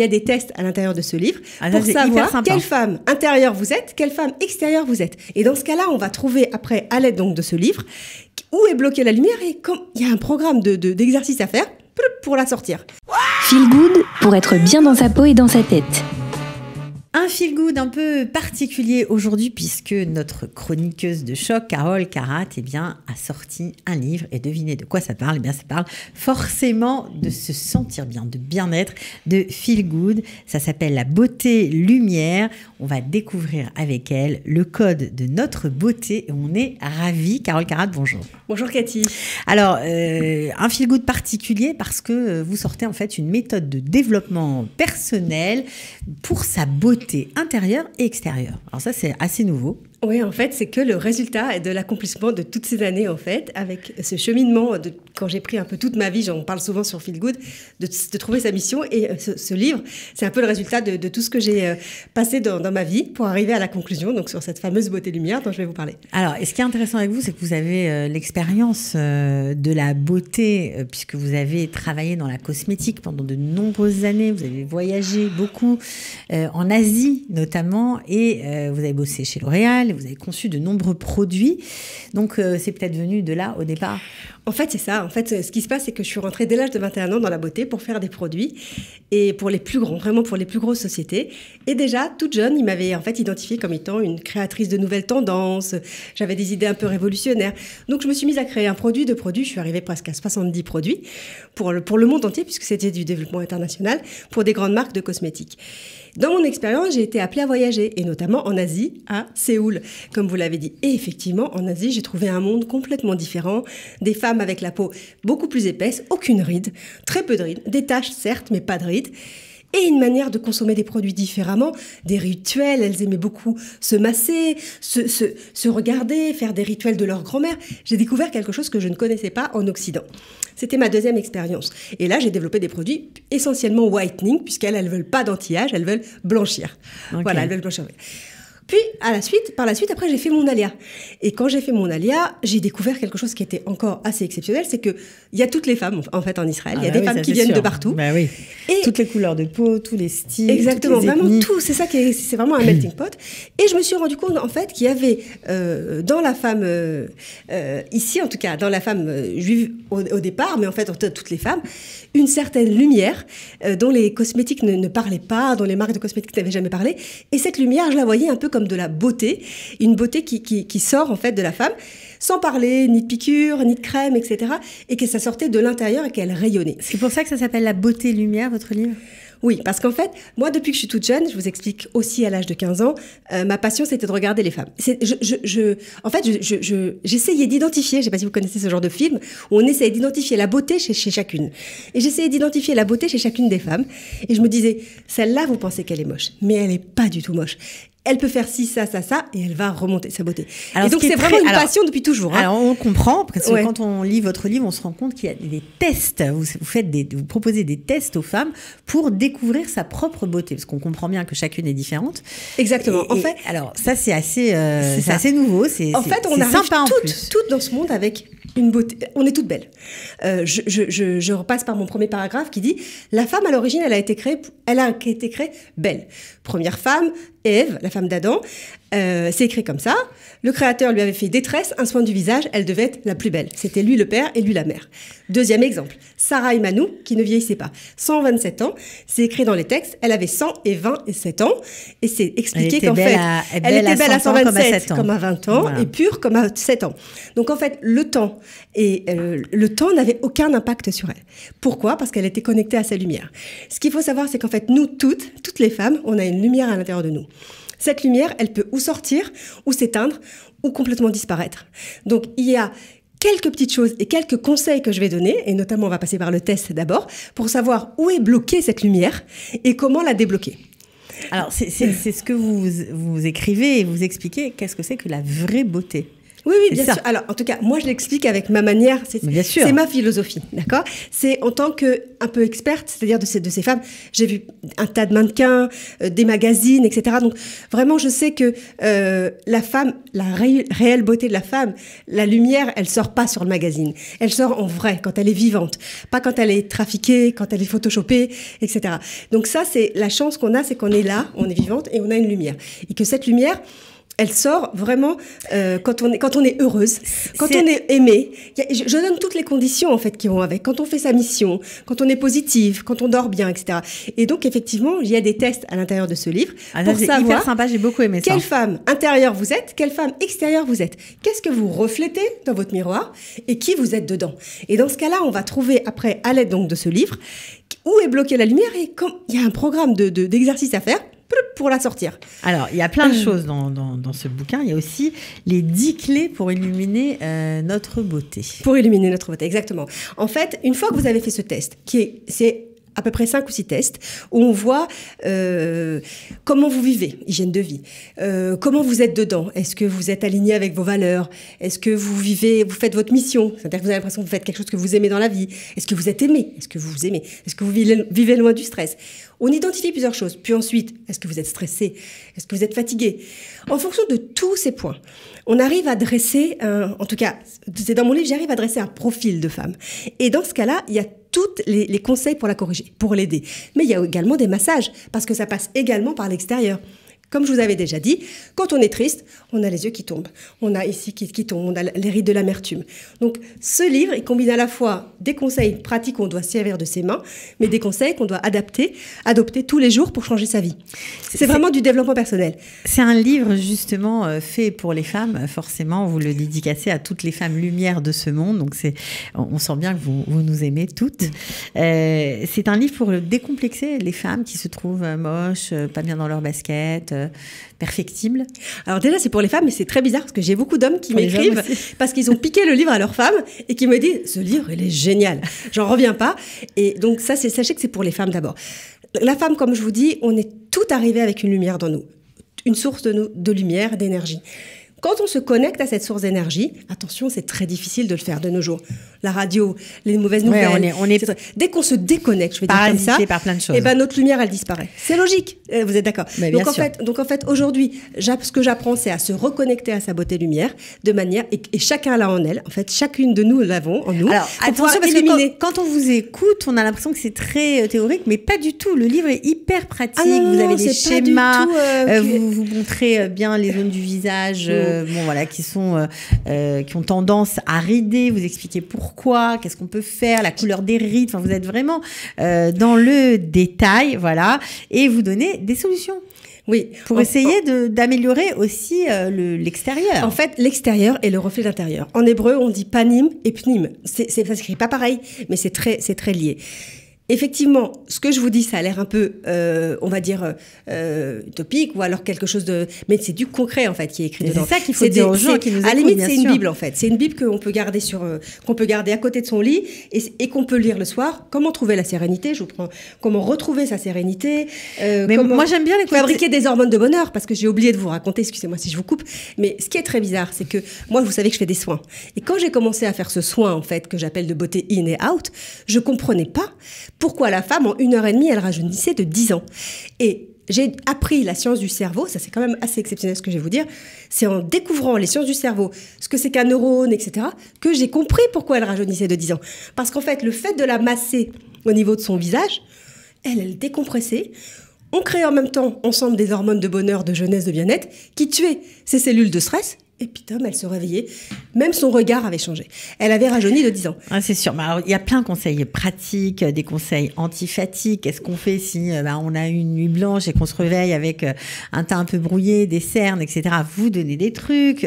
Il y a des tests à l'intérieur de ce livre Ah, pour savoir quelle femme intérieure vous êtes, quelle femme extérieure vous êtes. Et dans ce cas-là, on va trouver après, à l'aide donc de ce livre, où est bloquée la lumière et comme il y a un programme de- de- d'exercice à faire pour la sortir. Feel Good pour être bien dans sa peau et dans sa tête. Un feel good un peu particulier aujourd'hui puisque notre chroniqueuse de choc, Carole Carat, eh bien, a sorti un livre et devinez de quoi ça parle? Eh bien, ça parle forcément de se sentir bien, de bien-être, de feel good. Ça s'appelle la beauté lumière. On va découvrir avec elle le code de notre beauté et on est ravis. Carole Carat, bonjour. Bonjour Cathy. Alors, euh, un feel good particulier parce que vous sortez en fait une méthode de développement personnel pour sa beauté intérieure et extérieure. Alors ça, c'est assez nouveau. Oui, en fait, c'est que le résultat de l'accomplissement de toutes ces années, en fait, avec ce cheminement, de, quand j'ai pris un peu toute ma vie, j'en parle souvent sur Feel Good, de, trouver sa mission. Et euh, ce, livre, c'est un peu le résultat de, tout ce que j'ai euh, passé dans, ma vie pour arriver à la conclusion, donc sur cette fameuse beauté lumière dont je vais vous parler. Alors, et ce qui est intéressant avec vous, c'est que vous avez euh, l'expérience de la beauté, puisque vous avez travaillé dans la cosmétique pendant de nombreuses années, vous avez voyagé beaucoup en Asie notamment, et vous avez bossé chez L'Oréal, vous avez conçu de nombreux produits. Donc, euh, c'est peut-être venu de là au départ. En fait, c'est ça. En fait, ce qui se passe, c'est que je suis rentrée dès l'âge de 21 ans dans la beauté pour faire des produits et pour les plus grands, vraiment pour les plus grosses sociétés. Et déjà, toute jeune, ils m'avaient en fait identifiée comme étant une créatrice de nouvelles tendances. J'avais des idées un peu révolutionnaires. Donc, je me suis mise à créer un produit de produits. Je suis arrivée presque à 70 produits pour le, pour le monde entier, puisque c'était du développement international, pour des grandes marques de cosmétiques. Dans mon expérience, j'ai été appelée à voyager, et notamment en Asie, à Séoul, comme vous l'avez dit. Et effectivement, en Asie, j'ai trouvé un monde complètement différent, des femmes avec la peau beaucoup plus épaisse, aucune ride, très peu de rides, des taches certes, mais pas de rides. Et une manière de consommer des produits différemment, des rituels, elles aimaient beaucoup se masser, se, se, se regarder, faire des rituels de leur grand-mère. J'ai découvert quelque chose que je ne connaissais pas en Occident. C'était ma deuxième expérience. Et là, j'ai développé des produits essentiellement whitening, puisqu'elles, elles veulent pas d'anti-âge, elles veulent blanchir. Voilà, elles veulent blanchir. Puis, à la suite, par la suite, après, j'ai fait mon alia. Et quand j'ai fait mon alia, j'ai découvert quelque chose qui était encore assez exceptionnel, c'est que il y a toutes les femmes, en fait, en Israël. Il y a Ah des bah oui, femmes qui viennent sûr. de partout. Bah oui. Et- Toutes les couleurs de peau, tous les styles. Exactement, les vraiment tout. C'est ça qui est, c'est vraiment un melting pot. Et je me suis rendu compte en fait qu'il y avait euh, dans la femme euh, euh, ici, en tout cas dans la femme juive au, au départ, mais en fait en toutes les femmes, une certaine lumière euh, dont les cosmétiques ne, ne parlaient pas, dont les marques de cosmétiques n'avaient jamais parlé. Et cette lumière, je la voyais un peu comme de la beauté, une beauté qui, qui, qui sort en fait de la femme, sans parler ni de piqûres, ni de crème, etc. Et que ça sortait de l'intérieur et qu'elle rayonnait. C'est pour ça que ça s'appelle La beauté lumière, votre livre? Oui, parce qu'en fait, moi, depuis que je suis toute jeune, je vous explique aussi à l'âge de 15 ans, euh, ma passion, c'était de regarder les femmes. C'est- Je, je, je- en fait, je- je- je- j'essayais d'identifier, je ne sais pas si vous connaissez ce genre de film, où on essayait d'identifier la beauté chez, chez chacune. Et j'essayais d'identifier la beauté chez chacune des femmes. Et je me disais, celle-là, vous pensez qu'elle est moche, mais elle n'est pas du tout moche. Elle peut faire ci, ça, ça, ça, et elle va remonter sa beauté. Alors, et donc, ce c'est vraiment très- une alors- passion depuis toujours. hein. Alors on comprend parce que Ouais. quand on lit votre livre, on se rend compte qu'il y a des tests. Vous, vous faites des, vous proposez des tests aux femmes pour découvrir sa propre beauté, parce qu'on comprend bien que chacune est différente. Exactement. Et- en et- fait, alors ça c'est assez, euh, C'est assez nouveau. C'est En fait, on arrive sympa toutes, toutes dans ce monde avec une beauté. On est toutes belles. Euh, je, je, je, je repasse par mon premier paragraphe qui dit La femme, à l'origine, elle a été créée, elle a été créée belle. Première femme, Ève, la femme d'Adam, euh, c'est écrit comme ça. Le créateur lui avait fait détresse, un soin du visage, elle devait être la plus belle. C'était lui le père et lui la mère. Deuxième exemple, Sarah Emanou, qui ne vieillissait pas. 127 ans, c'est écrit dans les textes, elle avait 100 et 20 et 7 ans. Et c'est expliqué qu'en fait, à- elle était belle à 100 ans comme à 127 7 ans. comme à 20 ans Voilà. et pure comme à 7 ans. Donc en fait, le temps et euh, le temps n'avait aucun impact sur elle. Pourquoi? Parce qu'elle était connectée à sa lumière. Ce qu'il faut savoir, c'est qu'en fait, nous toutes, toutes les femmes, on a une lumière à l'intérieur de nous. Cette lumière, elle peut ou sortir, ou s'éteindre, ou complètement disparaître. Donc il y a quelques petites choses et quelques conseils que je vais donner, et notamment on va passer par le test d'abord, pour savoir où est bloquée cette lumière et comment la débloquer. Alors c'est ce que vous, vous écrivez et vous expliquez. Qu'est-ce que c'est que la vraie beauté? Oui, oui, bien sûr. Alors, en tout cas, moi, je l'explique avec ma manière. C'est Mais bien sûr. c'est ma philosophie, d'accord? C'est en tant que un peu experte, c'est-à-dire de ces, de ces femmes. J'ai vu un tas de mannequins, euh, des magazines, etc. Donc, vraiment, je sais que euh, la femme, la ré- réelle beauté de la femme, la lumière, elle sort pas sur le magazine. Elle sort en vrai, quand elle est vivante. Pas quand elle est trafiquée, quand elle est photoshopée, etc. Donc ça, c'est la chance qu'on a, c'est qu'on est là, on est vivante et on a une lumière. Et que cette lumière, elle sort vraiment euh, quand on est quand on est heureuse, quand on est aimé. Je, je donne toutes les conditions en fait qui vont avec. Quand on fait sa mission, quand on est positive, quand on dort bien, etc. Et donc effectivement, il y a des tests à l'intérieur de ce livre Ah, pour savoir hyper sympa, j'ai beaucoup aimé ça. quelle femme intérieure vous êtes, quelle femme extérieure vous êtes. Qu'est-ce que vous reflétez dans votre miroir et qui vous êtes dedans. Et dans ce cas-là, on va trouver après, à l'aide donc de ce livre, où est bloquée la lumière et quand il y a un programme de de- d'exercice à faire pour la sortir. Alors, il y a plein de choses dans, dans, dans ce bouquin. Il y a aussi les 10 clés pour illuminer euh, notre beauté. Pour illuminer notre beauté, exactement. En fait, une fois que vous avez fait ce test, qui est, c'est à peu près 5 ou 6 tests, où on voit euh, comment vous vivez, hygiène de vie, euh, comment vous êtes dedans, est-ce que vous êtes aligné avec vos valeurs, est-ce que vous vivez, vous faites votre mission, c'est-à-dire que vous avez l'impression que vous faites quelque chose que vous aimez dans la vie, est-ce que vous êtes aimé, est-ce que vous vous aimez, est-ce que vous vivez, vivez loin du stress. On identifie plusieurs choses, puis ensuite, est-ce que vous êtes stressé, est-ce que vous êtes fatigué. En fonction de tous ces points, on arrive à dresser, un, en tout cas, c'est dans mon livre, j'arrive à dresser un profil de femme. Et dans ce cas-là, il y a tous les, les conseils pour la corriger, pour l'aider. Mais il y a également des massages, parce que ça passe également par l'extérieur. Comme je vous avais déjà dit, quand on est triste, on a les yeux qui tombent, on a ici qui, qui tombent, on a les rides de l'amertume. Donc ce livre, il combine à la fois des conseils pratiques qu'on doit servir de ses mains, mais des conseils qu'on doit adapter, adopter tous les jours pour changer sa vie. C'est vraiment du développement personnel. C'est un livre justement euh, fait pour les femmes. Forcément, vous le dédicacez à toutes les femmes lumières de ce monde. Donc, c'est, on sent bien que vous, vous nous aimez toutes. Euh, c'est un livre pour décomplexer les femmes qui se trouvent euh, moches, pas bien dans leur basket, euh, perfectibles. Alors déjà, c'est pour les femmes, mais c'est très bizarre parce que j'ai beaucoup d'hommes qui m'écrivent parce qu'ils ont piqué le livre à leur femme et qui me disent ce livre, il est génial. J'en reviens pas. Et donc ça, c'est sachez que c'est pour les femmes d'abord. La femme, comme je vous dis, on est tout arrivé avec une lumière dans nous, une source de, nous- de lumière, d'énergie. Quand on se connecte à cette source d'énergie, attention, c'est très difficile de le faire de nos jours. La radio, les mauvaises Ouais, nouvelles. on est- on est c'est très- Dès qu'on se déconnecte, je vais dire comme ça, par plein de choses. eh ben notre lumière, elle disparaît. C'est logique. Euh, Vous êtes d'accord Donc en sûr. fait, donc en fait, aujourd'hui, ce que j'apprends, c'est à se reconnecter à sa beauté lumière de manière et, et chacun l'a en elle. En fait, chacune de nous l'avons en nous. Alors, attention, parce que quand, quand on vous écoute, on a l'impression que c'est très euh, théorique, mais pas du tout. Le livre est hyper pratique. Ah non, vous avez des schémas, tout, euh, que- vous, vous montrez euh, bien les zones du visage, euh, bon voilà, qui sont euh, euh, qui ont tendance à rider. Vous expliquez pourquoi, qu'est-ce qu'on peut faire, la couleur des rides. Enfin, vous êtes vraiment dans le détail, voilà, et vous donnez des solutions Oui. pour essayer de d'améliorer aussi euh, le- l'extérieur. En fait, l'extérieur est le reflet de l'intérieur. En hébreu, on dit panim et pnim. C'est, c'est, ça s'écrit pas pareil, mais c'est très, c'est très lié. Effectivement, ce que je vous dis, ça a l'air un peu, euh, on va dire, euh, euh, utopique ou alors quelque chose de... Mais c'est du concret, en fait, qui est écrit Et dedans. c'est ça qu'il faut dire des- aux gens qui nous À la limite, c'est une. Bible, en fait. C'est une Bible qu'on peut garder sur, euh, qu'on peut garder à côté de son lit et, et qu'on peut lire le soir. Comment trouver la sérénité? Je vous prends... Comment retrouver sa sérénité? Mais comment moi, j'aime bien les fabriquer des hormones de bonheur parce que j'ai oublié de vous raconter, excusez-moi si je vous coupe, mais ce qui est très bizarre, c'est que moi, vous savez que je fais des soins. Et quand j'ai commencé à faire ce soin, en fait, que j'appelle de beauté in et out, je comprenais pas pourquoi la femme, en une heure et demie, elle rajeunissait de 10 ans. Et j'ai appris la science du cerveau, ça c'est quand même assez exceptionnel ce que je vais vous dire, c'est en découvrant les sciences du cerveau, ce que c'est qu'un neurone, etc., que j'ai compris pourquoi elle rajeunissait de 10 ans. Parce qu'en fait, le fait de la masser au niveau de son visage, elle, elle décompressait. On crée en même temps ensemble des hormones de bonheur, de jeunesse, de bien-être, qui tuaient ces cellules de stress. Et puis, Tom, elle se réveillait. Même son regard avait changé. Elle avait rajeuni de 10 ans. Ah, c'est sûr. Il y a plein de conseils pratiques, euh, des conseils anti-fatigue. Qu'est-ce qu'on fait si euh, bah, on a une nuit blanche et qu'on se réveille avec euh, un teint un peu brouillé, des cernes, etc. Vous donnez des trucs.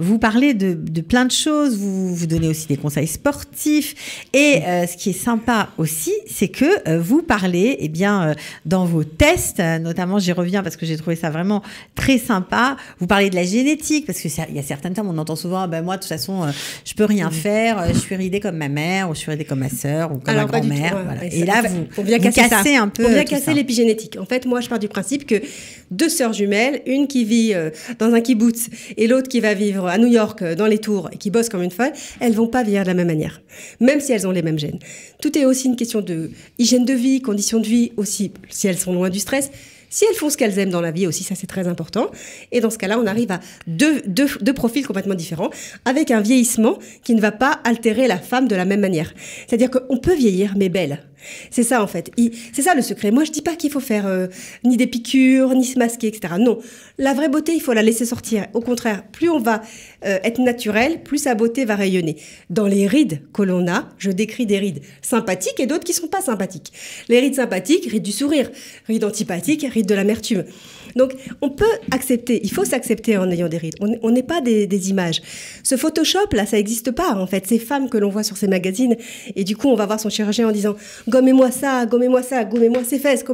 vous parlez de, plein de choses. Vous, vous donnez aussi des conseils sportifs. Et ce qui est sympa aussi, c'est que vous parlez, eh bien, dans vos tests, notamment, j'y reviens parce que j'ai trouvé ça vraiment très sympa. Vous parlez de la génétique parce que c'est il y a certaines femmes, on entend souvent, ben moi, de toute façon, euh, je peux rien faire, euh, je suis ridée comme ma mère, ou je suis ridée comme ma sœur, ou comme Alors, ma grand-mère. ouais, voilà. ouais, Et là, vous, on vient vous casser un peu. On vient casser l'épigénétique. En fait, moi, je pars du principe que deux sœurs jumelles, une qui vit euh, dans un kibbutz et l'autre qui va vivre à New York, euh, dans les tours, et qui bosse comme une folle, elles vont pas vieillir de la même manière, même si elles ont les mêmes gènes. Tout est aussi une question de hygiène de vie, conditions de vie aussi, si elles sont loin du stress. Si elles font ce qu'elles aiment dans la vie aussi, ça c'est très important. Et dans ce cas-là, on arrive à deux, deux, deux profils complètement différents, avec un vieillissement qui ne va pas altérer la femme de la même manière. C'est-à-dire qu'on peut vieillir, mais belle. C'est ça en fait. C'est ça le secret. Moi, je dis pas qu'il faut faire euh, ni des piqûres, ni se masquer, etc. Non, la vraie beauté, il faut la laisser sortir. Au contraire, plus on va euh, être naturel, plus sa beauté va rayonner. Dans les rides que l'on a, je décris des rides sympathiques et d'autres qui sont pas sympathiques. Les rides sympathiques, rides du sourire, rides antipathiques, rides de l'amertume. Donc, on peut accepter, il faut s'accepter en ayant des rides. On on n'est pas des, des images. Ce Photoshop, là, ça n'existe pas, en fait. Ces femmes que l'on voit sur ces magazines, et du coup, on va voir son chirurgien en disant Gommez-moi ça, gommez-moi ça, gommez-moi ces fesses.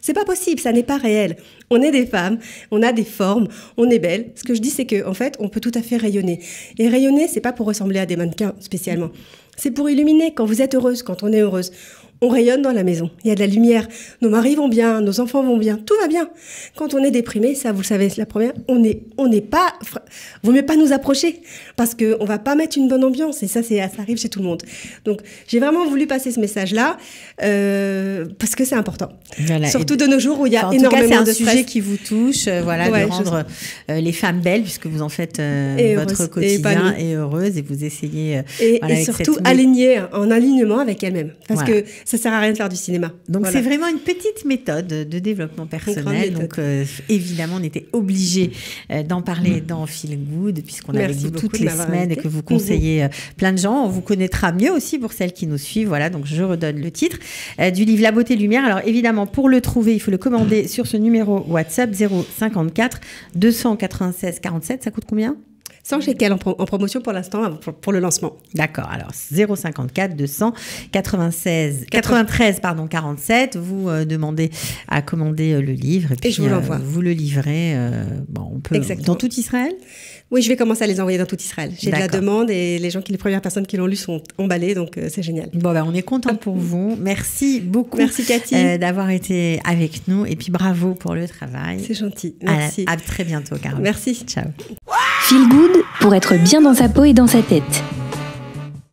C'est pas possible, ça n'est pas réel. On est des femmes, on a des formes, on est belle. Ce que je dis, c'est que en fait, on peut tout à fait rayonner. Et rayonner, c'est pas pour ressembler à des mannequins spécialement. C'est pour illuminer quand vous êtes heureuse, quand on est heureuse. On rayonne dans la maison. Il y a de la lumière. Nos maris vont bien, nos enfants vont bien, tout va bien. Quand on est déprimé, ça, vous le savez, c'est la première. On n'est, on n'est pas. Vaut mieux pas nous approcher parce que on va pas mettre une bonne ambiance. Et ça, c'est, ça arrive chez tout le monde. Donc, j'ai vraiment voulu passer ce message-là euh, parce que c'est important. Voilà. Surtout Et- de nos jours où il y a Enfin, en tout cas, énormément c'est un de sujet qui vous touche, euh, voilà, Ouais, de rendre euh, les femmes belles, puisque vous en faites Et votre et quotidien épanouies. et heureuse, et vous essayez. Et, voilà, et surtout alignée, en alignement avec elle-même. Parce Voilà. que ça sert à rien de faire du cinéma. Donc Voilà. c'est vraiment une petite méthode de développement personnel. Donc euh, évidemment, on était obligé euh, d'en parler dans Feel Good puisqu'on est avec vous toutes les semaines et que vous conseillez euh, plein de gens. On vous connaîtra mieux aussi pour celles qui nous suivent. Voilà, donc je redonne le titre euh, du livre La beauté lumière. Alors évidemment, pour le trouver, il faut le commander sur ce numéro WhatsApp 054 296 47. Ça coûte combien? Sans chez quelle en, pro- en promotion pour l'instant, pour, pour le lancement. D'accord, alors 054 296 93 pardon 47, vous euh, demandez à commander euh, le livre et puis je vous l'envoie. euh, vous le livrez euh, bon, on peut Exactement. dans tout Israël? Oui, je vais commencer à les envoyer dans tout Israël. J'ai de la demande et les gens qui, les premières personnes qui l'ont lu sont emballées, donc euh, c'est génial. Bon ben on est content pour vous. Merci beaucoup Merci Cathy. euh, d'avoir été avec nous et puis bravo pour le travail. c'est gentil. À- Merci. À, très bientôt Carole. Merci. Ciao. Feel Good? Pour être bien dans sa peau et dans sa tête.